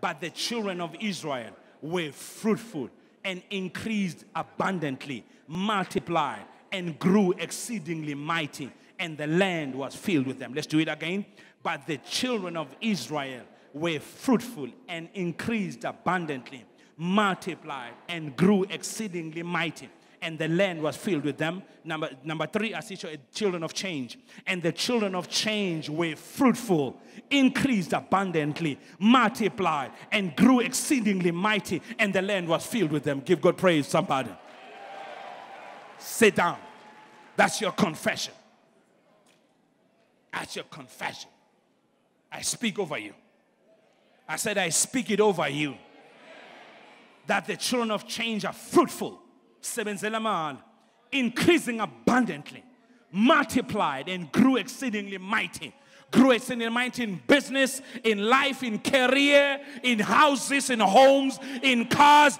But the children of Israel were fruitful and increased abundantly, multiplied and grew exceedingly mighty, and the land was filled with them. Let's do it again. But the children of Israel were fruitful and increased abundantly, multiplied and grew exceedingly mighty and the land was filled with them. Number, number three, I see children of change. And the children of change were fruitful, increased abundantly, multiplied, and grew exceedingly mighty, and the land was filled with them. Give God praise, somebody. Sit down. That's your confession. That's your confession. I speak over you. I said, I speak it over you. That the children of change are fruitful, Sebenzelaman, increasing abundantly, multiplied, and grew exceedingly mighty. Grew exceedingly mighty in business, in life, in career, in houses, in homes, in cars.